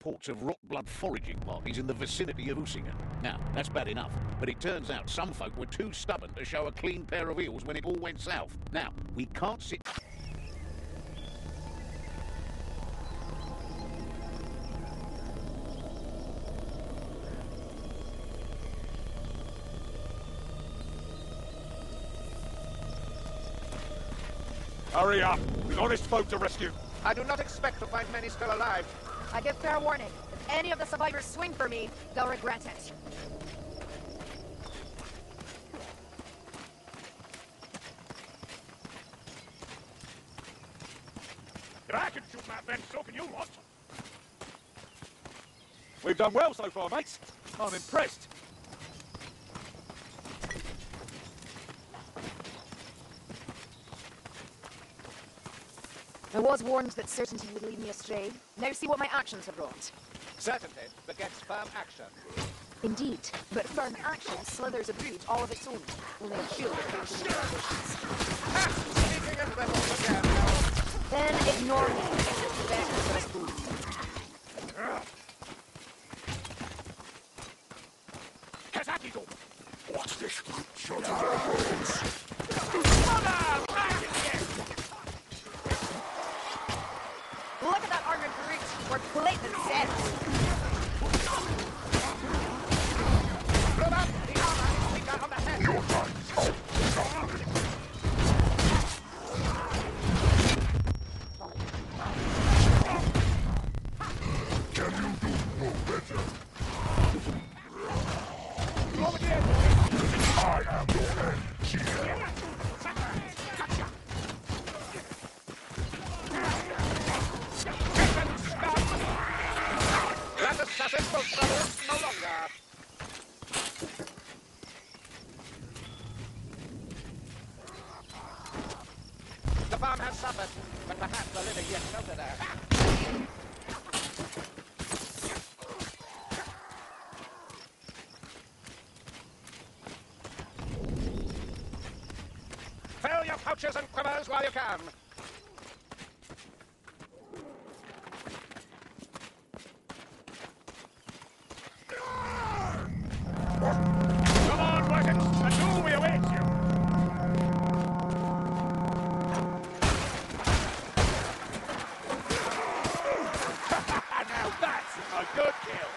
I've reports of rot blood foraging parties in the vicinity of Ussingen. Now, that's bad enough, but it turns out some folk were too stubborn to show a clean pair of heels when it all went south. Now, we can't sit... Hurry up! We've honest folk to rescue! I do not expect to find many still alive. I give fair warning. If any of the survivors swing for me, they'll regret it. If I can shoot my men, so can you lot! We've done well so far, mates. I'm impressed. Was warned that certainty would lead me astray. Now see what my actions have wrought. Certainty begets firm action. Indeed, but firm action slithers a brood all of its own, only a few of those in their ambitions. Ha! Speaking in rebels again. Then ignore me. Better for us both. Kazaki-do! What's this? Look at that armored brute. We're plate and set. Blow up! The armor is weaker on the head. That assassin will trouble no longer. Has suffered, but perhaps the living yet. Fill your pouches and quivers while you can. Come on, wagons! And who we await you! now that's a good kill!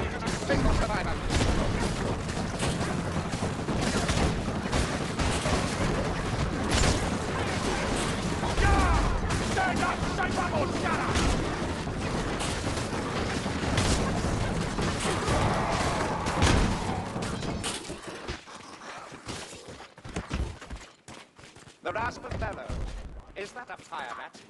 Even a single survivor. Stand up! Say vamos, Yara! The rascal. Is that a fire bat?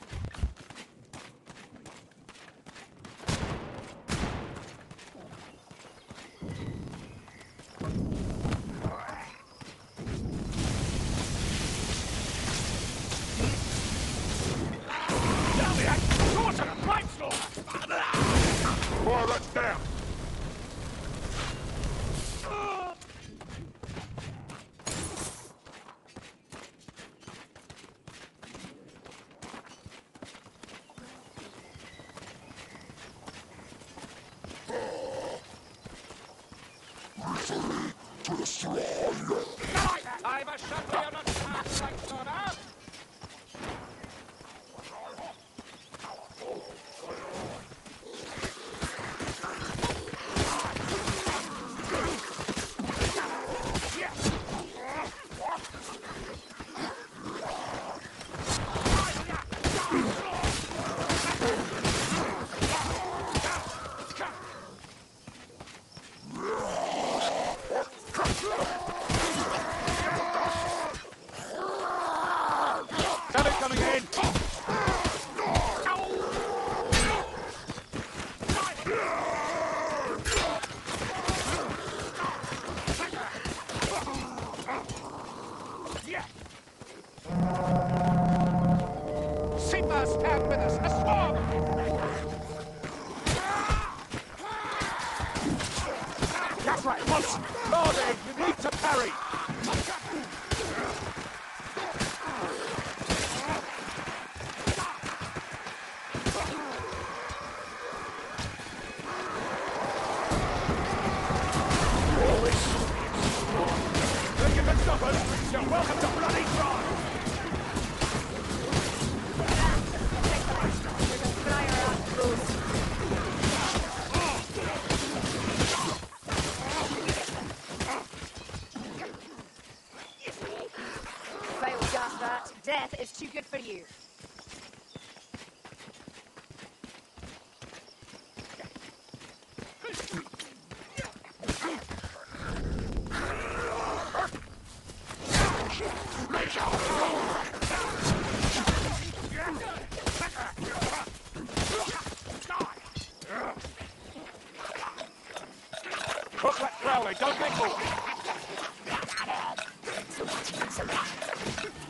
Some action, some action.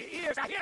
your ears. I hear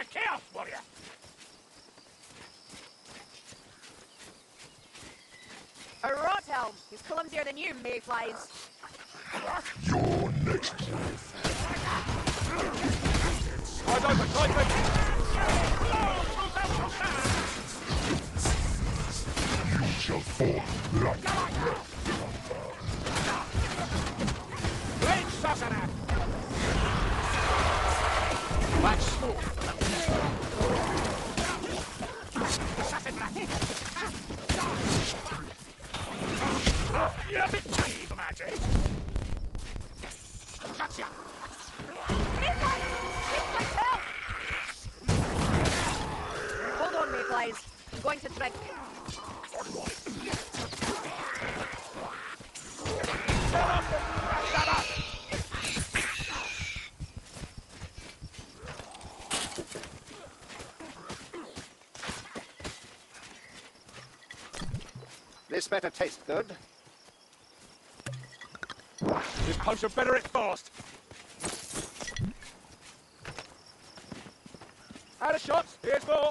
This better taste good. This potion better it fast. Out of shots. Here's more.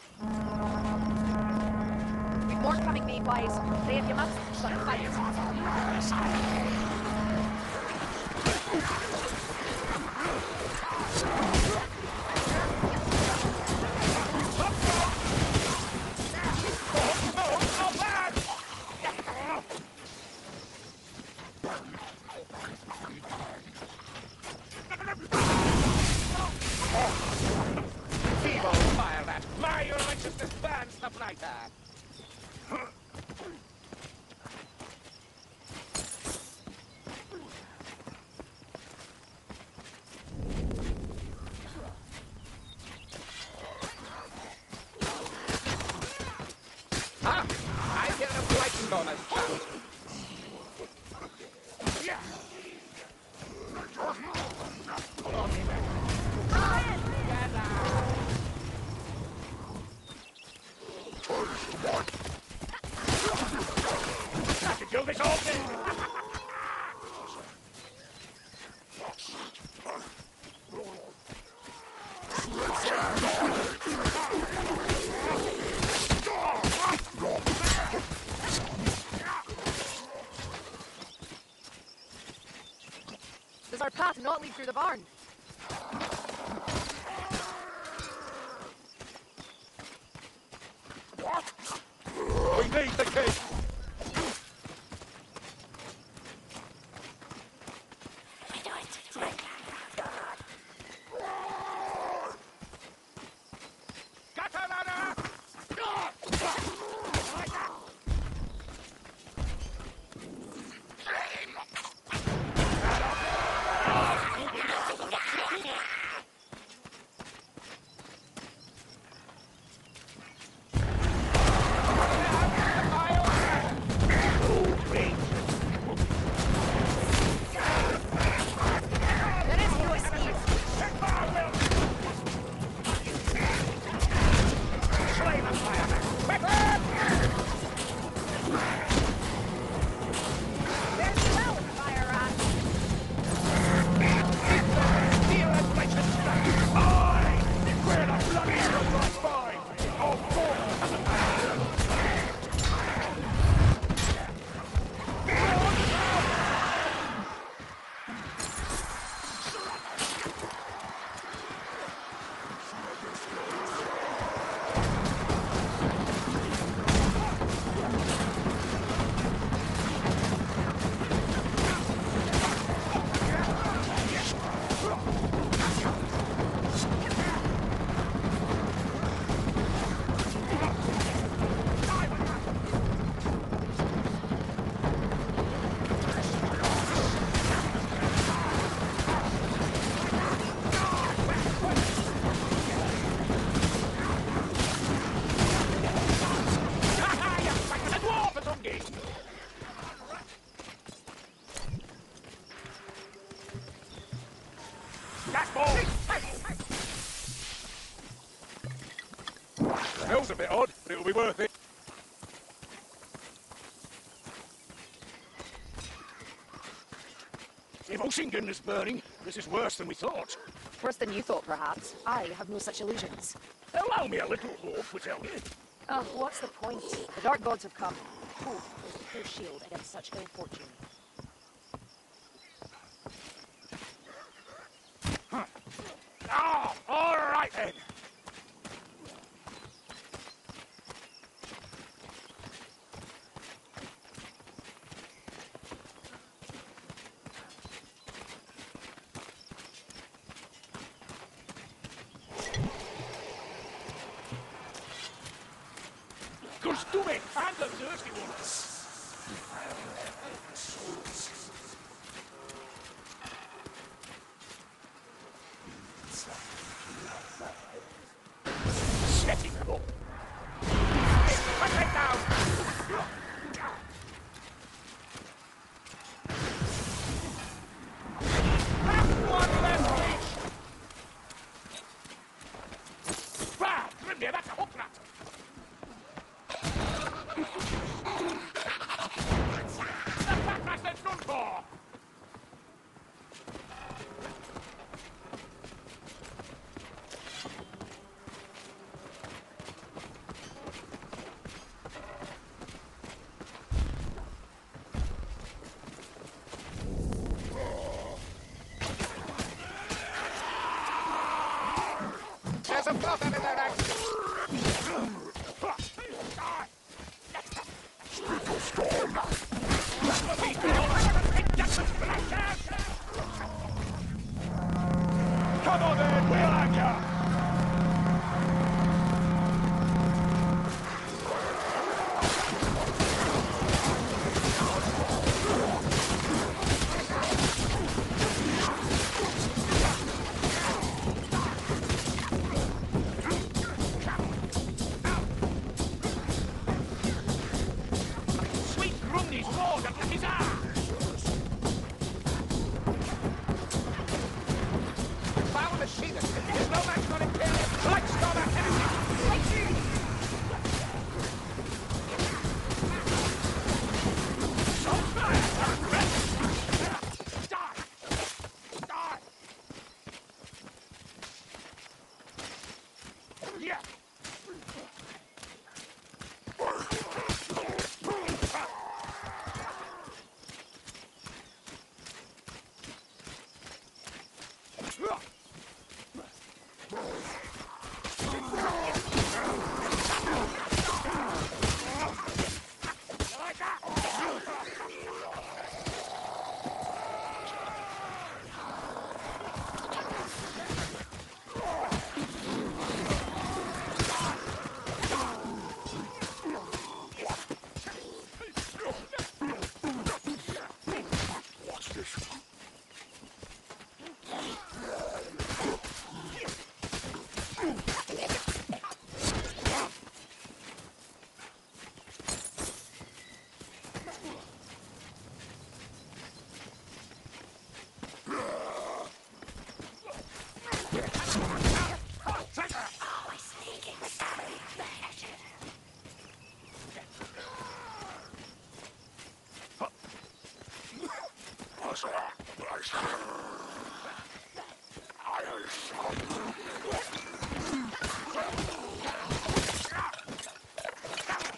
With more coming, me wise. Play if you must, but fight. Lead through the barn. Worth it. If Ussingen is burning, this is worse than we thought. Worse than you thought, perhaps. I have no such illusions. Allow me a little hope, Withelgi. Oh, what's the point? The Dark Gods have come. Hope is the true shield against such ill fortune. Ah, all right then. Costume and the thirsty one. Setting up. Put it down. Have one less reach. Wow, Grimnir, that's a hook rat. The Packmaster's done for. A problem in their act.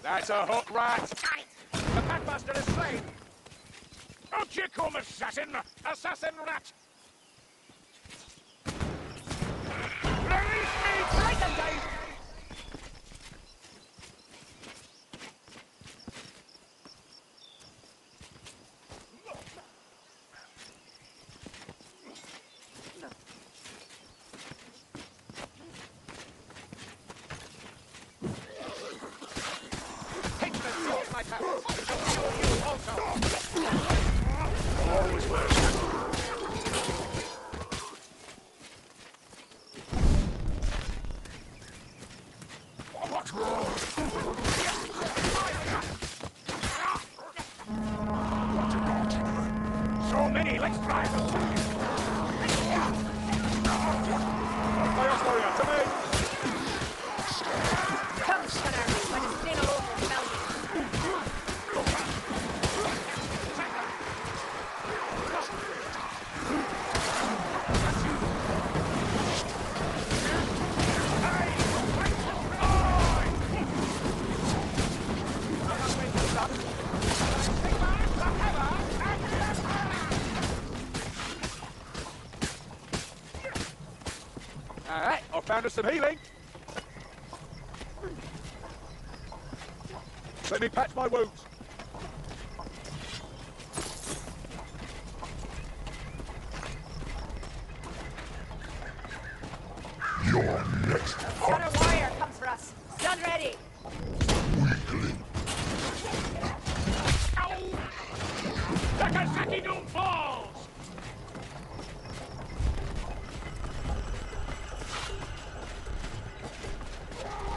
That's a hook rat. The Packmaster is slain. Out you come, assassin! Assassin rat! Down some healing. Let me patch my wounds. Your next Got a warrior comes for us. Gun ready. weakling. Takasaki Doom falls!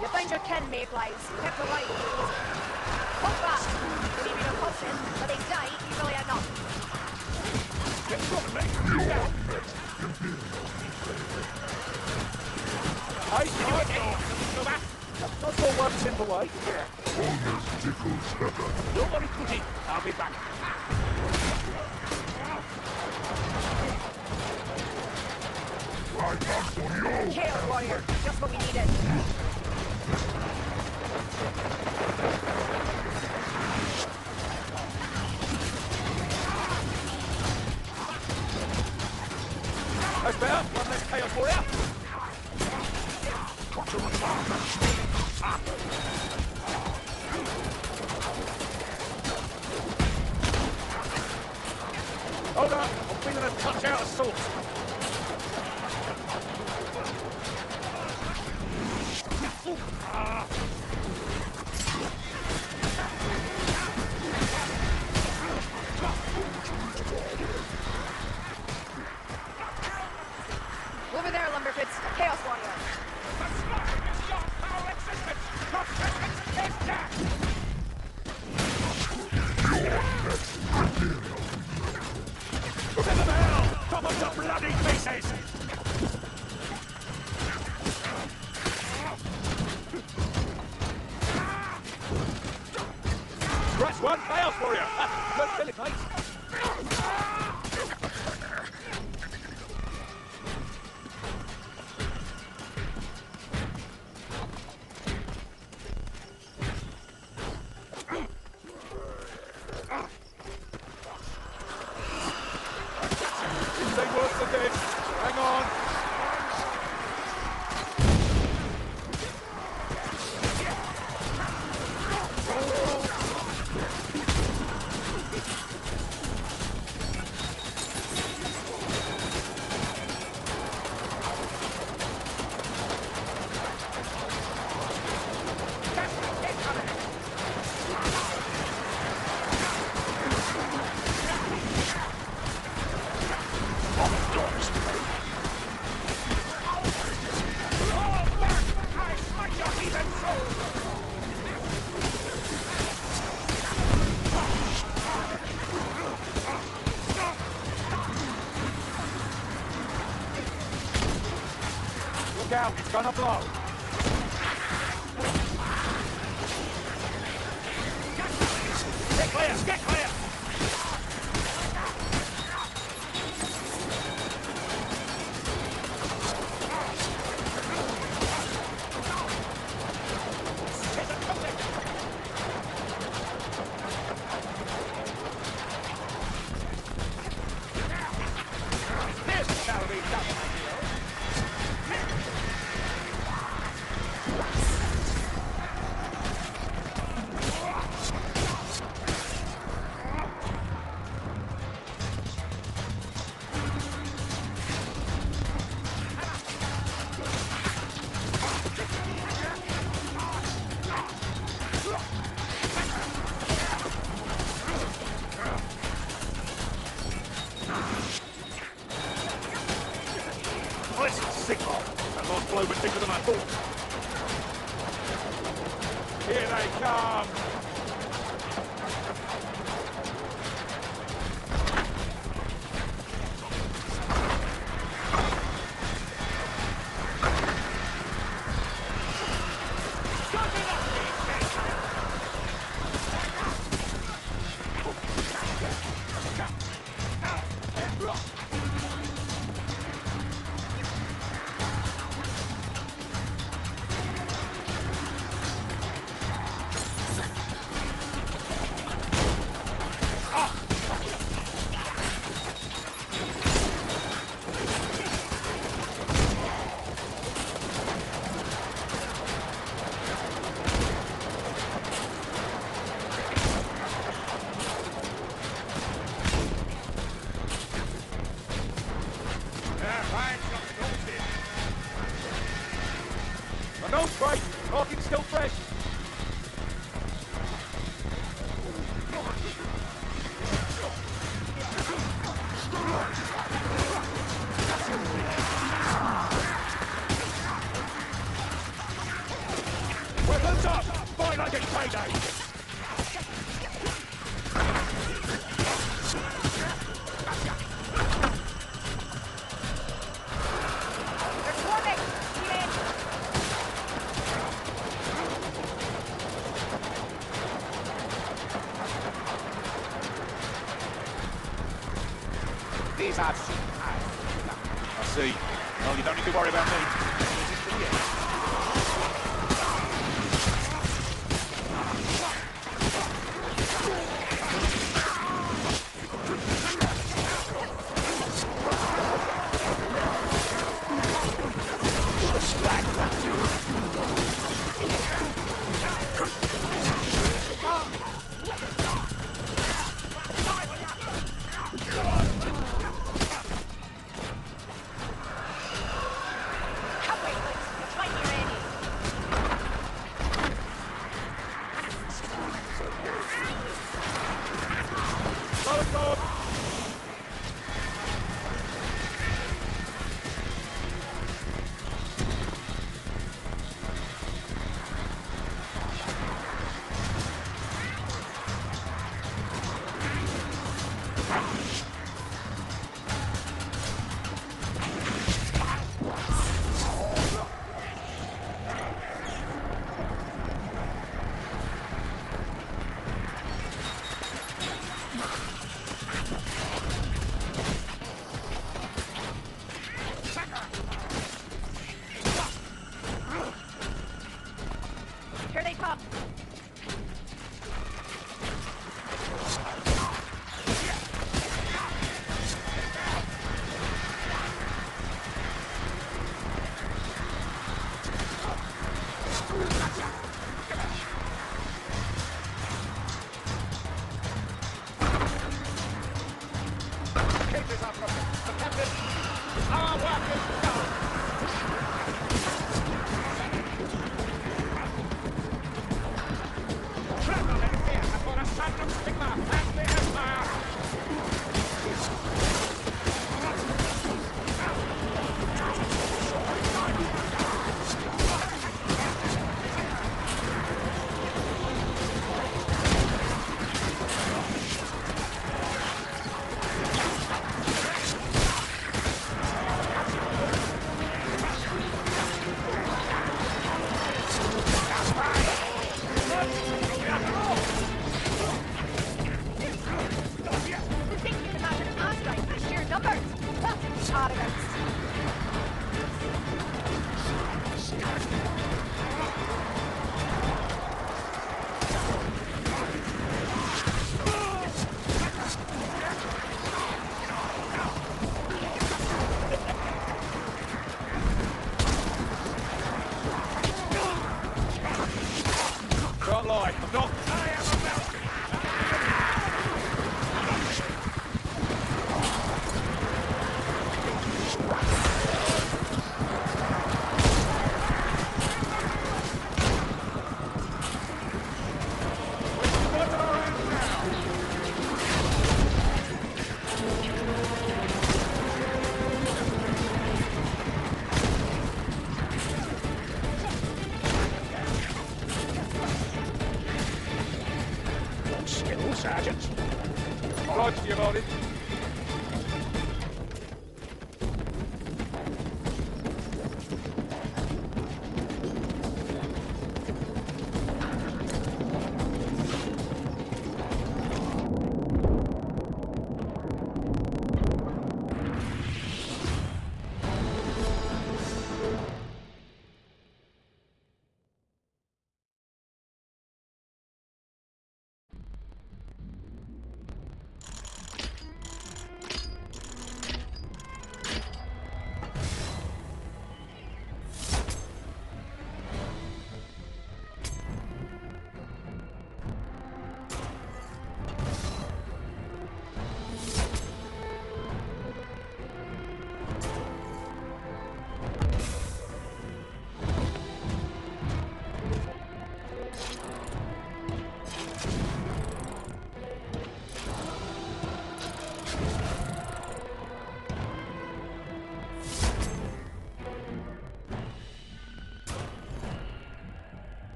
You find kin, Mayflies. Kept. Hold fast. They may be no caution, but they die easily enough. Get from me! I see you again! Go back! Not for one simple way. Almost tickles heaven. Don't worry, Putty. I'll be back. Right up for you. Chaos warrior. Just what we needed. Hold on. I'm feeling a touch out of sorts. Look out, it's gonna blow. Get clear, get clear! Blow went bigger than I thought. Here they come.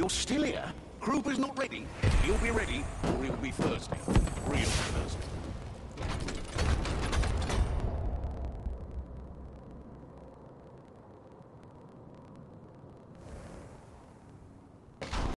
You're still here? Kruper's not ready? He'll be ready, or he'll be thirsty. Real thirsty.